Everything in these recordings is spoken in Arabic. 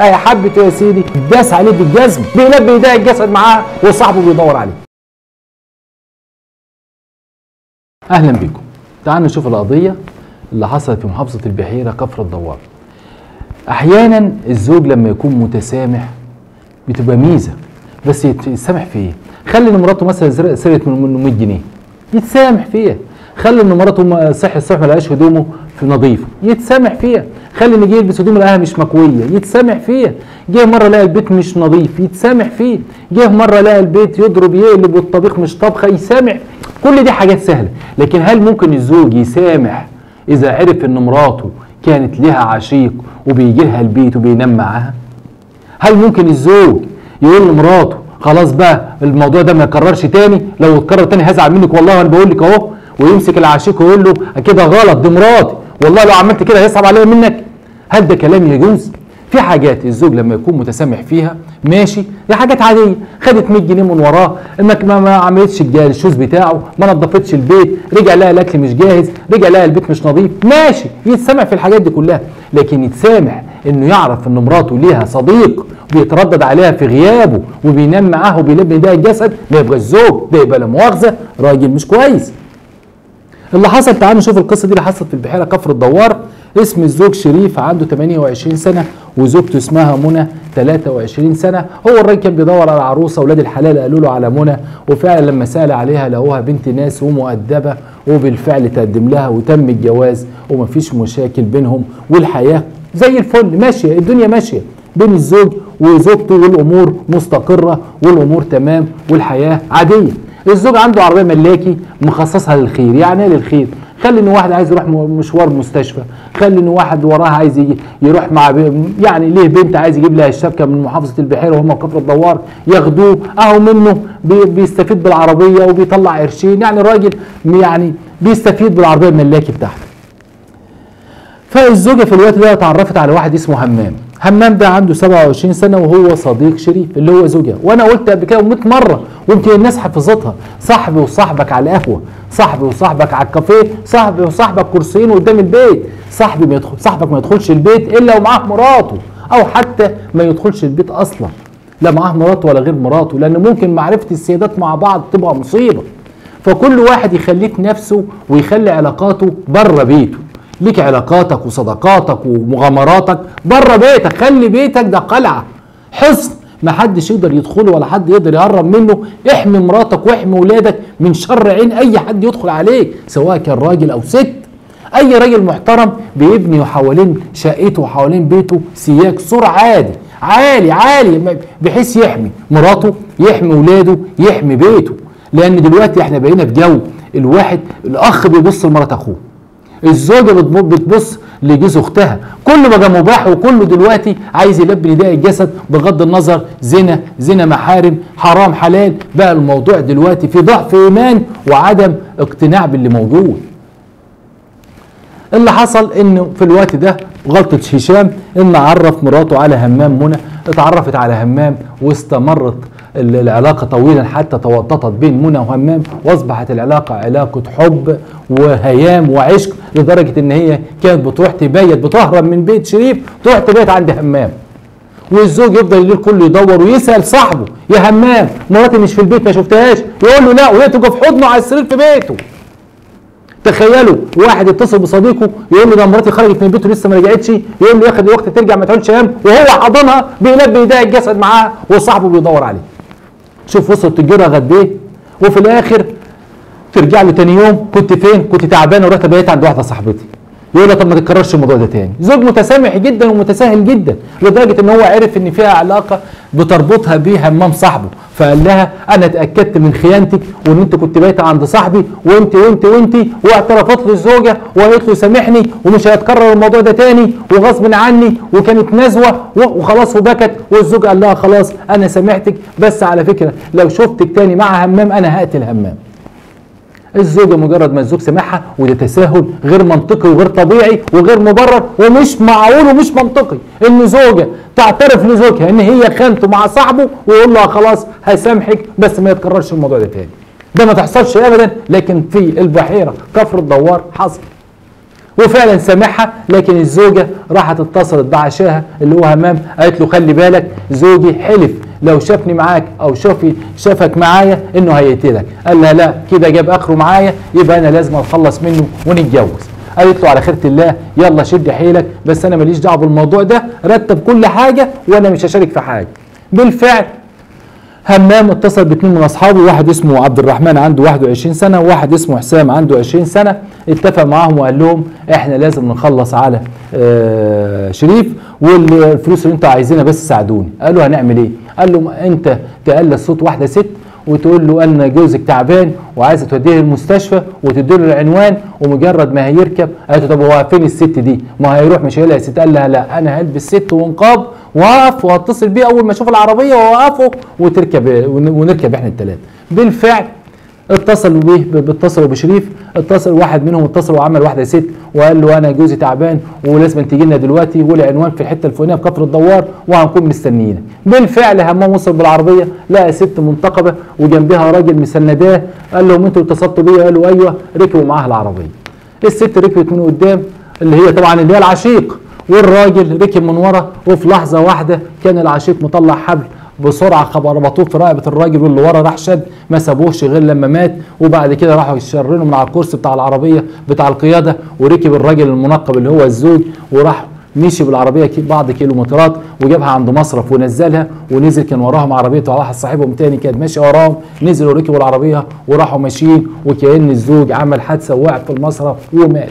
أي حبته يا سيدي داس عليه بالجزم. بيلبي ايديها الجسد معاه وصاحبه بيدور عليه. أهلا بكم. تعالوا نشوف القضية اللي حصلت في محافظة البحيرة كفر الدوار. أحيانا الزوج لما يكون متسامح بتبقى ميزة بس يت- يتسامح في إيه؟ خلي ان مراته مثلا سرقت من- منه 100 جنيه. يتسامح فيها. خلي إن مراته صحي الصبح ما هدومه في نظيفه. يتسامح فيها. خلي ان جه يلبس هدوم لقاها مش مكوية. يتسامح فيها. جه مرة لقى البيت مش نظيف. يتسامح فيه. جه مرة لقى البيت يضرب يقلب والطبيخ مش طبخة. يسامح. كل دي حاجات سهلة. لكن هل ممكن الزوج يسامح إذا عرف إن مراته كانت لها عشيق وبيجي لها البيت وبينام معاها؟ هل ممكن الزوج يقول لمراته خلاص بقى الموضوع ده ما يكررش تاني. لو اتكرر تاني هزعل منك والله وأنا بقول لك أهو. ويمسك العشيق ويقول له كده غلط دي مراتي. والله لو عملت كده هيصعب عليا منك. هل ده كلام يجوز في حاجات الزوج لما يكون متسامح فيها ماشي دي حاجات عادية. خدت 100 جنيه من وراه إنك ما, عملتش الشوز بتاعه ما نظفتش البيت رجع لقى الأكل مش جاهز رجع لقى البيت مش نظيف ماشي يتسامح في الحاجات دي كلها. لكن يتسامح إنه يعرف إن مراته ليها صديق بيتردد عليها في غيابه وبينام معاه وبيلم ايديها الجسد ده يبقى الزوج ده يبقى لا مؤاخذة. راجل مش كويس. اللي حصل تعالوا نشوف القصة دي اللي حصلت في البحيرة كفر الدوار. اسم الزوج شريف عنده 28 سنة وزوجته اسمها منى 23 سنة. هو الراجل كان بيدور على عروسة أولاد الحلال قالوا له على منى وفعلا لما سأل عليها لقوها بنت ناس ومؤدبة وبالفعل تقدم لها وتم الجواز ومفيش مشاكل بينهم والحياة زي الفل ماشية الدنيا ماشية بين الزوج وزوجته والأمور مستقرة والأمور تمام والحياة عادية. الزوج عنده عربية ملاكي مخصصها للخير. يعني إيه للخير؟ خلي ان واحد عايز يروح مشوار مستشفى. خلي ان واحد وراه عايز يروح مع. يعني ليه بنت عايز يجيب لها الشبكة من محافظة البحيرة وهم كفر الدوار ياخدوه. أهو منه بي... بيستفيد بالعربية وبيطلع قرشين. يعني الراجل يعني بيستفيد بالعربية الملاكي بتاعته. فالزوجة في الوقت ده اتعرفت على واحد اسمه همام. همام ده عنده 27 سنة وهو صديق شريف اللي هو زوجها. وأنا قلت قبل كده 100 مرة ويمكن الناس حفظتها. صاحبي وصاحبك على القهوة صاحبي وصاحبك على الكافيه صاحبي وصاحبك كرسيين قدام البيت. صاحبي ما يدخل صاحبك ما يدخلش البيت إلا ومعاه مراته أو حتى ما يدخلش البيت أصلا. لا معاه مراته ولا غير مراته لأن ممكن معرفة السيدات مع بعض تبقى مصيبة. فكل واحد يخليك نفسه ويخلي علاقاته بره بيته. ليك علاقاتك وصداقاتك ومغامراتك بره بيتك. خلي بيتك ده قلعة حصن. ما حدش يقدر يدخله ولا حد يقدر يقرب منه. احمي مراتك واحمي ولادك من شر عين أي حد يدخل عليك سواء كان راجل أو ست. أي راجل محترم بيبني حوالين شقته وحوالين بيته سياج سور عادي عالي عالي بحيث يحمي مراته يحمي ولاده يحمي بيته. لأن دلوقتي إحنا بقينا في جو الواحد الأخ بيبص لمرات أخوه. الزوجة بتب- بتبص لجوز أختها. كله بقى مباح وكله دلوقتي عايز يلبي نداء الجسد بغض النظر زنا زنا محارم حرام حلال. بقى الموضوع دلوقتي في ضعف إيمان وعدم اقتناع باللي موجود. اللي حصل إنه في الوقت ده غلطة هشام إن عرف مراته على همام منى اتعرفت على همام واستمرت العلاقة طويلا حتى توططت بين منى وهمام وأصبحت العلاقة علاقة حب وهيام وعشق لدرجة إن هي كانت بتروح تبيت بتهرب من بيت شريف تروح تبيت عند همام. والزوج يفضل الليل كله يدور ويسأل صاحبه يا همام مراتي مش في البيت ما شفتهاش؟ يقول له لا وهي تبقى في حضنه على السرير في بيته. تخيلوا واحد يتصل بصديقه يقول له ده مراتي خرجت من البيت ولسه ما رجعتش. يقول له ياخد الوقت ترجع ما تقولش نام وهو حاضنها بيلبي ايديها الجسد معاها وصاحبه بيدور عليه. شوف وصلت تجيرها قد إيه؟ وفي الآخر ترجع له تاني يوم كنت فين؟ كنت تعبان ورحت بقيت عند واحدة صاحبتي. يقول لها طب ما تتكررش الموضوع ده تاني. زوج متسامح جدا ومتساهل جدا لدرجة إن هو عرف إن فيها علاقة بتربطها بيه همام صاحبه. فقال لها أنا اتاكدت من خيانتك وإن أنت كنت بايته عند صاحبي وأنت وأنت وأنت واعترفت له الزوجة وقالت له سامحني ومش هيتكرر الموضوع ده تاني وغصب عني وكانت نزوة وخلاص وبكت والزوج قال لها خلاص أنا سامحتك بس على فكرة لو شفتك تاني مع همام أنا هقتل همام. الزوجة مجرد ما الزوج سامعها وده تساهل غير منطقي وغير طبيعي وغير مبرر ومش معقول ومش منطقي. إن زوجة تعترف لزوجها إن هي خانته مع صاحبه ويقول لها خلاص هسامحك بس ما يتكررش الموضوع ده تاني. ده ما تحصلش ابدا لكن في البحيرة كفر الدوار حصل. وفعلا سامحها لكن الزوجة راحت اتصلت بعشاها اللي هو همام قالت له خلي بالك زوجي حلف لو شافني معاك أو شافي شافك معايا إنه هيقتلك. قال لها لا كده جاب آخره معايا يبقى أنا لازم أتخلص منه ونتجوز. قالت له على خيرة الله يلا شد حيلك بس أنا ماليش دعوة بالموضوع ده رتب كل حاجة وأنا مش هشارك في حاجة. بالفعل همام اتصل باثنين من أصحابه واحد اسمه عبد الرحمن عنده 21 سنة وواحد اسمه حسام عنده 20 سنة. اتفق معاهم وقال لهم إحنا لازم نخلص على آه شريف والفلوس اللي أنتوا عايزينها بس ساعدوني. قالوا هنعمل إيه؟ قال له انت تقلص صوت واحدة ست وتقول له أنا جوزك تعبان وعايزة توديه المستشفى وتدي له العنوان ومجرد ما هيركب قالت له طب هو فين الست دي؟ ما هيروح مش هيلاقي ست قال لها لا أنا هلبس ست ونقاب واقف وهتصل بيه أول ما أشوف العربية واوقفه وتركب ونركب إحنا الثلاثه بالفعل اتصلوا بيه اتصلوا بشريف اتصل واحد منهم اتصل وعمل واحدة ست وقال له أنا جوزي تعبان ولازم تيجي لنا دلوقتي والعنوان في الحتة الفلانية في كفر الدوار وهنكون مستنيينك بالفعل همام وصل بالعربية لقى ست منتقبة وجنبها راجل مسنداه قال لهم أنتوا اتصلتوا بيا؟ قالوا أيوه ركبوا معاها العربية. الست ركبت من قدام اللي هي طبعا اللي هي العشيق والراجل ركب من ورا وفي لحظة واحدة كان العشيق مطلع حبل بسرعة ربطوه في رقبة الراجل واللي ورا راح شد ما سابوهش غير لما مات وبعد كده راحوا يشرنوا من على الكرسي بتاع العربية بتاع القيادة وركب الراجل المنقب اللي هو الزوج وراح مشي بالعربية بعض كيلومترات وجابها عند مصرف ونزلها ونزل كان وراهم عربية واحد صاحبهم تاني كان ماشي وراهم نزلوا ركبوا العربية وراحوا ماشيين وكأن الزوج عمل حادثة ووقع في المصرف ومات.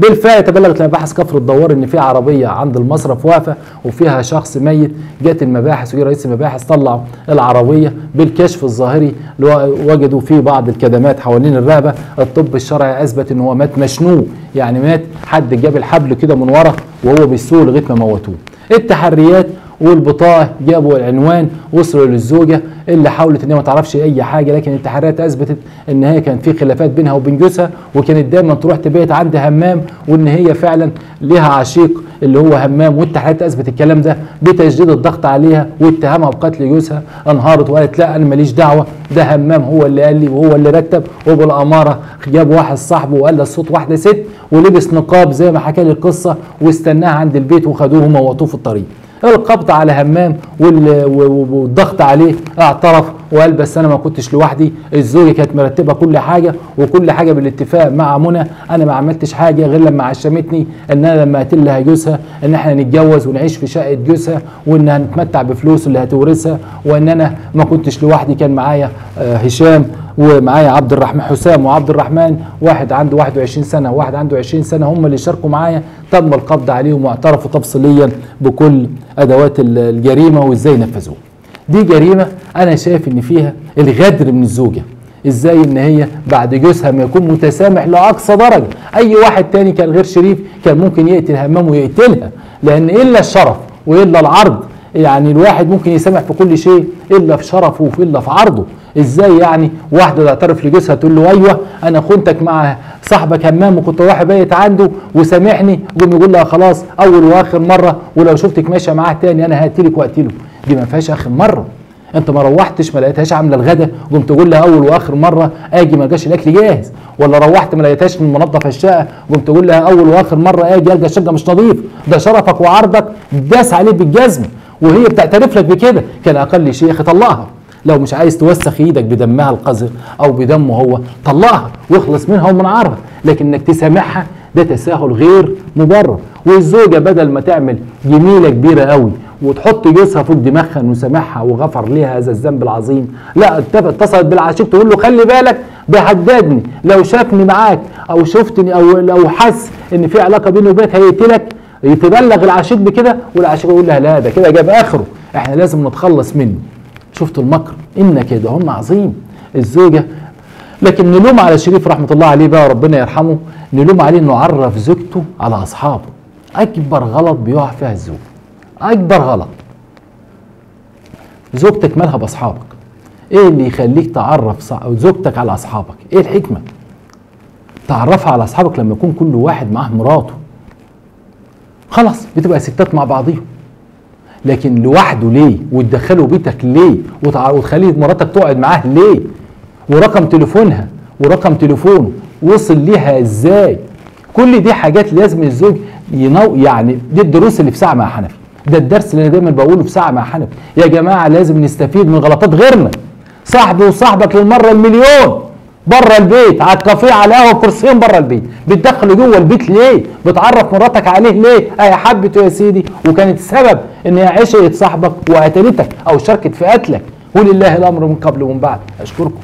بالفعل تبلغت مباحث كفر الدوار إن في عربية عند المصرف واقفه وفيها شخص ميت. جت المباحث وجه رئيس المباحث طلع العربية بالكشف الظاهري وجدوا فيه بعض الكدمات حوالين الرقبة. الطب الشرعي أثبت إن هو مات مشنوق يعني مات حد جاب الحبل كده من ورا وهو بيسوق لغاية ما موتوه. التحريات والبطاقة جابوا العنوان وصلوا للزوجة اللي حاولت ان هي ما تعرفش أي حاجة لكن التحريات أثبتت إن هي كان في خلافات بينها وبين جوزها وكانت دايما تروح تبيت عند همام وإن هي فعلا ليها عشيق اللي هو همام. والتحريات اثبت الكلام ده بتشديد الضغط عليها واتهامها بقتل جوزها أنهارت وقالت لا أنا ماليش دعوة ده همام هو اللي قال لي وهو اللي رتب. وبالأمارة جاب واحد صاحبه وقال له الصوت واحدة ست ولبس نقاب زي ما حكى لي القصة واستناها عند البيت وخدوه وموتوه في الطريق. القبض على همام والضغط عليه اعترف وقال بس أنا ما كنتش لوحدي الزوجة كانت مرتبة كل حاجة وكل حاجة بالاتفاق مع منى. أنا ما عملتش حاجة غير لما عشمتني إن أنا لما أقتل لها جوزها إن إحنا نتجوز ونعيش في شقة جوزها وإن هنتمتع بفلوس اللي هتورثها وإن أنا ما كنتش لوحدي. كان معايا هشام ومعايا عبد الرحمن حسام وعبد الرحمن واحد عنده 21 سنة وواحد عنده 20 سنة هم اللي شاركوا معايا. تم القبض عليهم واعترفوا تفصيليا بكل أدوات الجريمة وإزاي نفذوها. دي جريمة أنا شايف إن فيها الغدر من الزوجة. إزاي إن هي بعد جوزها ما يكون متسامح لأقصى درجة، أي واحد تاني كان غير شريف كان ممكن يقتل همام ويقتلها، لأن إلا الشرف وإلا العرض يعني الواحد ممكن يسامح في كل شيء إلا في شرفه والا في عرضه. إزاي يعني واحدة تعترف لجوزها تقول له أيوه أنا خنتك مع صاحبك همام وكنت رايح بايت عنده وسامحني يقوم يقول لها خلاص أول وآخر مرة ولو شفتك ماشية معاه تاني أنا هقتلك واقتله دي ما فيهاش آخر مرة. أنت ما روحتش ما لقيتهاش عاملة الغدا قمت تقول لها أول وآخر مرة آجي ما جاش الأكل جاهز. ولا روحت ما لقيتهاش من منظف الشقة قمت تقول لها أول وآخر مرة آجي ألقى الشقة مش نظيف. ده شرفك وعرضك داس عليه بالجزمه وهي بتعترف لك بكده. كان أقل شيء طلقها لو مش عايز توسخ إيدك بدمها القذر أو بدمه هو طلقها واخلص منها ومن عارها لكن إنك تسامحها ده تساهل غير مبرر. والزوجة بدل ما تعمل جميلة كبيرة قوي وتحط جوزها فوق دماغها إنه سامحها وغفر ليها هذا الذنب العظيم. لا اتصلت بالعشيق تقول له خلي بالك ده هددني لو شافني معاك أو شفتني أو لو حس إن في علاقة بيني وبينك هيقتلك يتبلغ العشيق بكده والعشيق يقول لها لا ده كده جاب آخره. إحنا لازم نتخلص منه. شفت المكر؟ ان هم عظيم. الزوجة لكن نلوم على شريف رحمة الله عليه بقى ربنا يرحمه نلوم عليه إنه عرف زوجته على أصحابه. أكبر غلط بيقع فيها الزوج. أكبر غلط. زوجتك مالها باصحابك إيه اللي يخليك تعرف زوجتك على أصحابك؟ إيه الحكمة؟ تعرفها على أصحابك لما يكون كل واحد معاه مراته. خلاص بتبقى ستات مع بعضيهم. لكن لوحده ليه؟ وتدخله بيتك ليه؟ وتخلي مراتك تقعد معاه ليه؟ ورقم تليفونها ورقم تليفونه وصل ليها إزاي؟ كل دي حاجات لازم الزوج ينو يعني دي الدروس اللي في ساعة مع حنفي. ده الدرس اللي أنا دايما بقوله في ساعة مع حنفي. يا جماعة لازم نستفيد من غلطات غيرنا. صاحبي وصاحبك للمرة المليون بره البيت على الكافيه على القهوة كرسيين بره البيت. بتدخله جوه البيت ليه؟ بتعرف مراتك عليه ليه؟ اهي حبته يا سيدي؟ وكانت السبب إن هي عشقت صاحبك وقتلتك أو شاركت في قتلك. ولله الأمر من قبل ومن بعد. أشكركم.